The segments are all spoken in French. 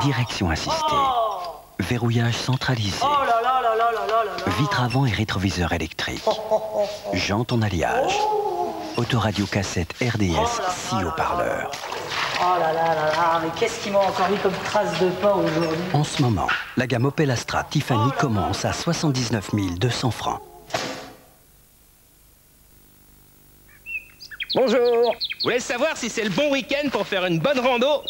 Direction assistée. Verrouillage centralisé. Oh Vitre avant et rétroviseur électrique. Oh, oh, Jante en alliage. Autoradio cassette RDS 6 haut-parleurs. Oh là là là là, mais qu'est-ce qu'ils m'ont encore mis comme trace de aujourd'hui? En ce moment, la gamme Opel Astra Tiffany commence à 79 200 francs. Bonjour Vous voulez savoir si c'est le bon week-end pour faire une bonne rando?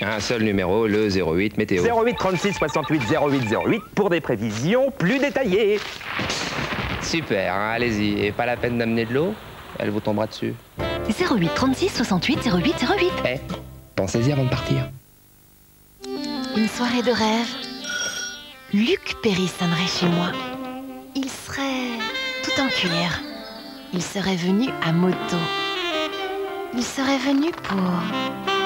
Un seul numéro, le 08 météo. 08 36 68 08 08 pour des prévisions plus détaillées. Super, hein, allez-y. Et pas la peine d'amener de l'eau Elle vous tombera dessus. 08 36 68 08 08. Eh, pensez-y avant de partir. Une soirée de rêve. Luc Perry sonnerait chez moi. Il serait tout en cuir. Il serait venu à moto. Il serait venu pour...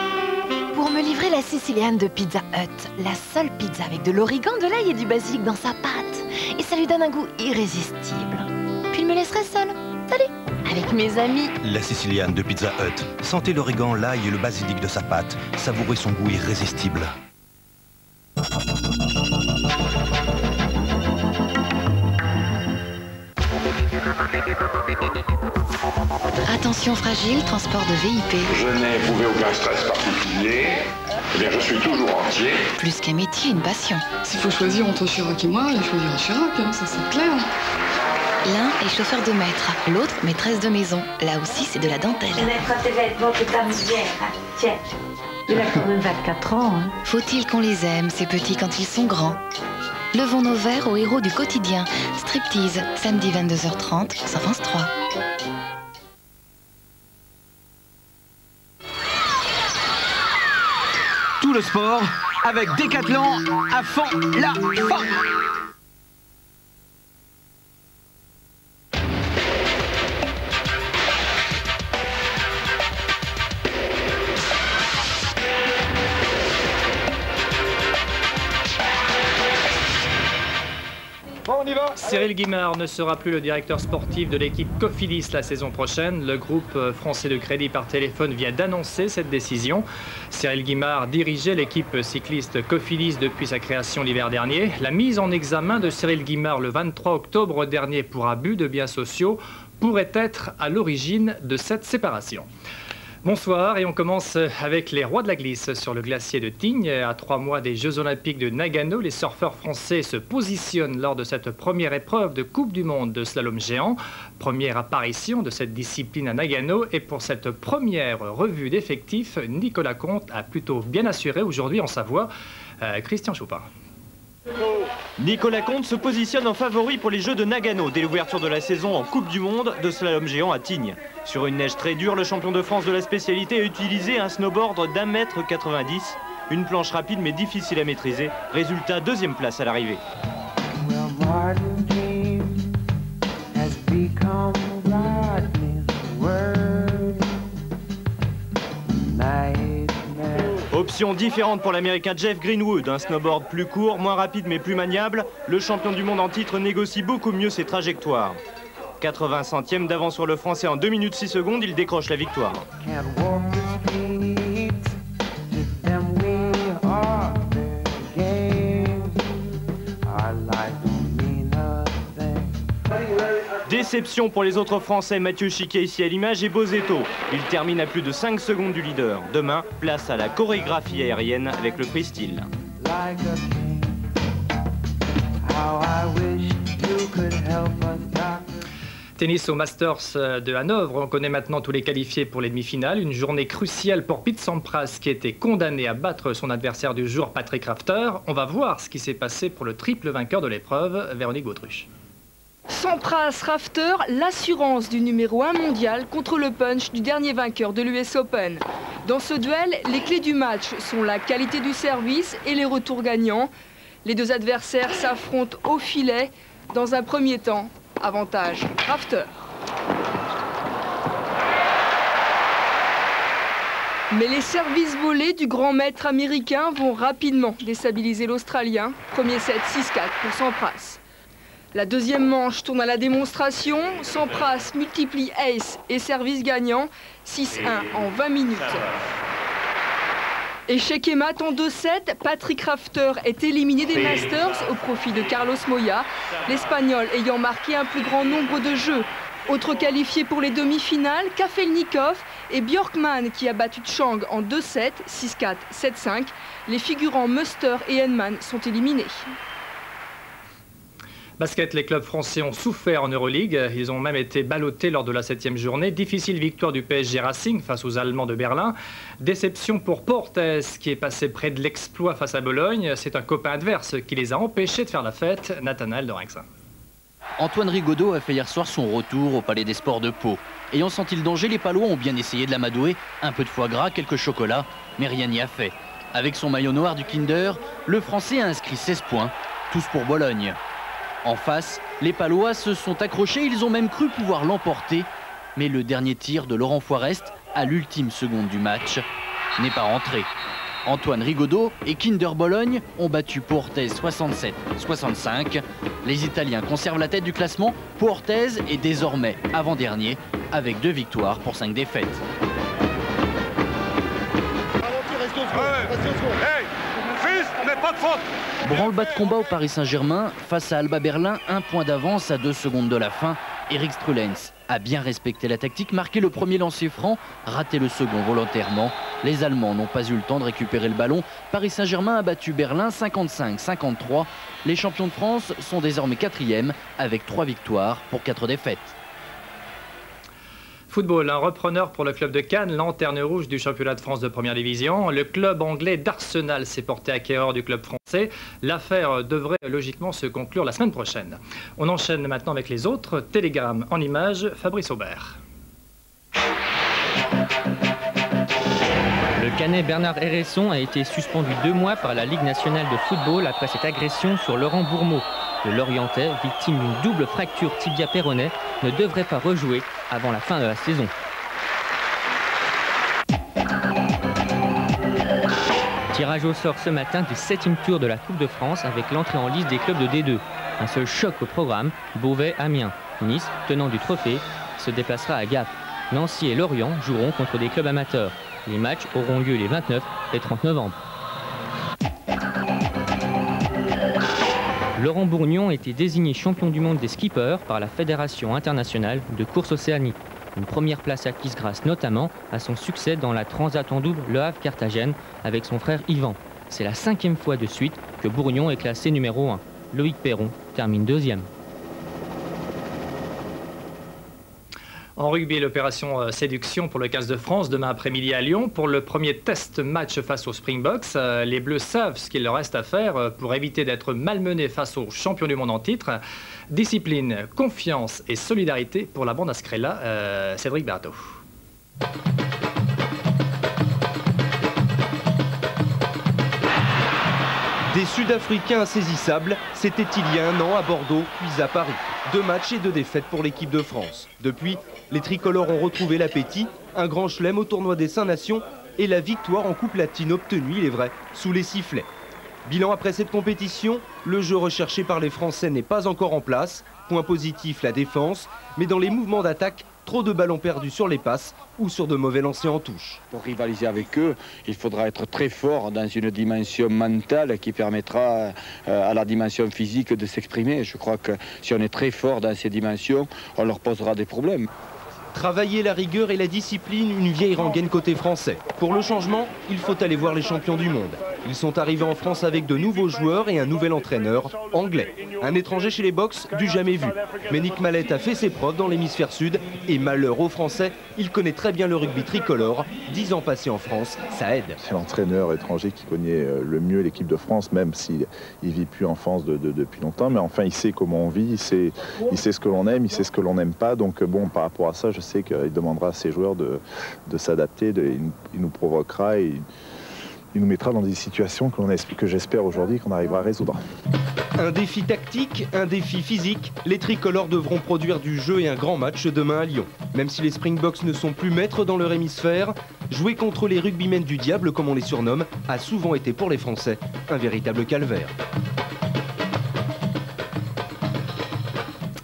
Pour me livrer la sicilienne de Pizza Hut. La seule pizza avec de l'origan, de l'ail et du basilic dans sa pâte. Et ça lui donne un goût irrésistible. Puis il me laisserait seule. Salut Avec mes amis. La Siciliane de Pizza Hut. Sentez l'origan, l'ail et le basilic de sa pâte. Savourez son goût irrésistible. Fragile, transport de VIP. Je n'ai éprouvé aucun stress particulier. Eh bien, je suis toujours entier. Plus qu'un métier, une passion. S'il faut choisir entre Chirac et moi, je choisirai Chirac, hein, ça c'est clair. L'un est chauffeur de maître, l'autre maîtresse de maison. Là aussi, c'est de la dentelle. Je tes vêtements que. Tiens. Il a quand même 24 ans. Hein. Faut-il qu'on les aime, ces petits, quand ils sont grands? Levons nos verres aux héros du quotidien. Striptease, samedi 22h30, 123. Tout le sport avec Décathlon à fond la forme. Cyril Guimard ne sera plus le directeur sportif de l'équipe Cofidis la saison prochaine. Le groupe euh, français de crédit par téléphone vient d'annoncer cette décision. Cyril Guimard dirigeait l'équipe cycliste Cofidis depuis sa création l'hiver dernier. La mise en examen de Cyril Guimard le 23 octobre dernier pour abus de biens sociaux pourrait être à l'origine de cette séparation. Bonsoir et on commence avec les rois de la glisse sur le glacier de Tignes. À trois mois des Jeux Olympiques de Nagano, les surfeurs français se positionnent lors de cette première épreuve de Coupe du Monde de slalom géant. Première apparition de cette discipline à Nagano et pour cette première revue d'effectifs, Nicolas Comte a plutôt bien assuré aujourd'hui en Savoie. Euh, Christian Choupin. Nicolas Comte se positionne en favori pour les Jeux de Nagano dès l'ouverture de la saison en Coupe du Monde de slalom géant à Tignes. Sur une neige très dure, le champion de France de la spécialité a utilisé un snowboard d'un mètre 90, une planche rapide mais difficile à maîtriser. Résultat, deuxième place à l'arrivée. Option différente pour l'américain Jeff Greenwood, un snowboard plus court, moins rapide mais plus maniable. Le champion du monde en titre négocie beaucoup mieux ses trajectoires. 80 centièmes d'avance sur le français en 2 minutes 6 secondes, il décroche la victoire. Déception pour les autres Français, Mathieu Chiquet ici à l'image et Bozetto. Il termine à plus de 5 secondes du leader. Demain, place à la chorégraphie aérienne avec le freestyle. Tennis au Masters de Hanovre, on connaît maintenant tous les qualifiés pour les demi-finales. Une journée cruciale pour Pete Sampras qui était condamné à battre son adversaire du jour, Patrick Rafter. On va voir ce qui s'est passé pour le triple vainqueur de l'épreuve, Véronique Gautruche. Sampras Rafter, l'assurance du numéro 1 mondial contre le punch du dernier vainqueur de l'US Open. Dans ce duel, les clés du match sont la qualité du service et les retours gagnants. Les deux adversaires s'affrontent au filet. Dans un premier temps, avantage Rafter. Mais les services volés du grand maître américain vont rapidement déstabiliser l'Australien. Premier set 6-4 pour Sampras. La deuxième manche tourne à la démonstration. Sampras multiplie ace et service gagnant. 6-1 en 20 minutes. Échec et mat en 2-7, Patrick Rafter est éliminé des Masters au profit de Carlos Moya, l'Espagnol ayant marqué un plus grand nombre de jeux. Autres qualifiés pour les demi-finales, Kafelnikov et Björkman qui a battu Chang en 2-7, 6-4, 7-5. Les figurants Muster et Henman sont éliminés. Basket, les clubs français ont souffert en Euroleague. Ils ont même été ballottés lors de la septième journée. Difficile victoire du PSG Racing face aux Allemands de Berlin. Déception pour Portes qui est passé près de l'exploit face à Bologne. C'est un copain adverse qui les a empêchés de faire la fête. Nathanaël de Rinxin. Antoine Rigaudot a fait hier soir son retour au Palais des Sports de Pau. Ayant senti le danger, les Palois ont bien essayé de l'amadouer. Un peu de foie gras, quelques chocolats, mais rien n'y a fait. Avec son maillot noir du Kinder, le Français a inscrit 16 points, tous pour Bologne. En face, les Palois se sont accrochés, ils ont même cru pouvoir l'emporter. Mais le dernier tir de Laurent Foirest, à l'ultime seconde du match, n'est pas rentré. Antoine Rigaudot et Kinder Bologne ont battu Portez 67-65. Les Italiens conservent la tête du classement. Portez est désormais avant-dernier avec deux victoires pour cinq défaites. Branle-bas de combat au Paris Saint-Germain face à Alba Berlin, un point d'avance à deux secondes de la fin. Eric Strulens a bien respecté la tactique, marqué le premier lancer franc, raté le second volontairement. Les Allemands n'ont pas eu le temps de récupérer le ballon. Paris Saint-Germain a battu Berlin 55-53. Les champions de France sont désormais quatrièmes avec trois victoires pour quatre défaites. Football, un repreneur pour le club de Cannes, lanterne rouge du championnat de France de première division. Le club anglais d'Arsenal s'est porté acquéreur du club français. L'affaire devrait logiquement se conclure la semaine prochaine. On enchaîne maintenant avec les autres. Télégramme en images, Fabrice Aubert. Le Canet Bernard Héresson a été suspendu deux mois par la Ligue nationale de football après cette agression sur Laurent Bourmeau. Le Lorientais, victime d'une double fracture tibia-péroné, ne devrait pas rejouer avant la fin de la saison. Tirage au sort ce matin du 7 tour de la Coupe de France avec l'entrée en liste des clubs de D2. Un seul choc au programme, Beauvais-Amiens. Nice, tenant du trophée, se déplacera à Gap. Nancy et Lorient joueront contre des clubs amateurs. Les matchs auront lieu les 29 et 30 novembre. Laurent Bourgnon a été désigné champion du monde des skippers par la Fédération internationale de course océanique. Une première place acquise grâce notamment à son succès dans la Transat en double Le Havre-Carthagène avec son frère Yvan. C'est la cinquième fois de suite que Bourgnon est classé numéro 1. Loïc Perron termine deuxième. En rugby, l'opération euh, séduction pour le 15 de France demain après-midi à Lyon. Pour le premier test match face aux Springboks, euh, les Bleus savent ce qu'il leur reste à faire euh, pour éviter d'être malmenés face aux champions du monde en titre. Discipline, confiance et solidarité pour la bande Ascrella. Cédric Berthaud. Des Sud-Africains insaisissables, c'était il y a un an à Bordeaux, puis à Paris. Deux matchs et deux défaites pour l'équipe de France. Depuis, les tricolores ont retrouvé l'appétit, un grand chelem au tournoi des Saints-Nations et la victoire en Coupe latine obtenue, il est vrai, sous les sifflets. Bilan après cette compétition, le jeu recherché par les Français n'est pas encore en place. Point positif, la défense, mais dans les mouvements d'attaque, trop de ballons perdus sur les passes ou sur de mauvais lancers en touche. Pour rivaliser avec eux, il faudra être très fort dans une dimension mentale qui permettra euh, à la dimension physique de s'exprimer. Je crois que si on est très fort dans ces dimensions, on leur posera des problèmes. Travailler la rigueur et la discipline, une vieille rengaine côté français. Pour le changement, il faut aller voir les champions du monde. Ils sont arrivés en France avec de nouveaux joueurs et un nouvel entraîneur, anglais. Un étranger chez les box, du jamais vu. Mais Nick Mallet a fait ses preuves dans l'hémisphère sud et malheur aux Français, il connaît très bien le rugby tricolore. Dix ans passés en France, ça aide. C'est l'entraîneur étranger qui connaît euh, le mieux l'équipe de France, même s'il ne vit plus en France depuis longtemps. Mais enfin, il sait comment on vit, il sait, ce que l'on aime, il sait ce que l'on n'aime pas. Donc bon, par rapport à ça, je sais qu'il demandera à ses joueurs de, s'adapter, il, nous provoquera il nous mettra dans des situations que, j'espère aujourd'hui qu'on arrivera à résoudre. Un défi tactique, un défi physique, les tricolores devront produire du jeu et un grand match demain à Lyon. Même si les Springboks ne sont plus maîtres dans leur hémisphère, jouer contre les rugbymen du diable, comme on les surnomme, a souvent été pour les Français un véritable calvaire.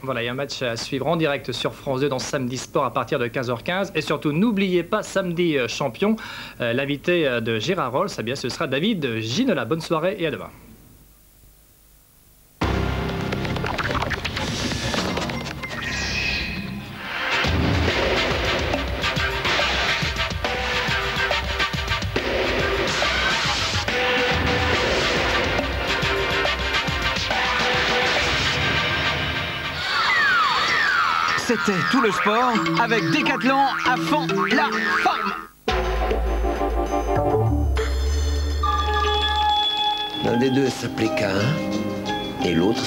Voilà, il y a un match à suivre en direct sur France 2 dans Samedi Sport à partir de 15h15. Et surtout, n'oubliez pas, samedi euh, champion, euh, l'invité euh, de Gérard Rolls, eh ce sera David Ginola. Bonne soirée et à demain. C'était tout le sport avec Décathlon à fond la forme. L'un des deux s'appelait Cain et l'autre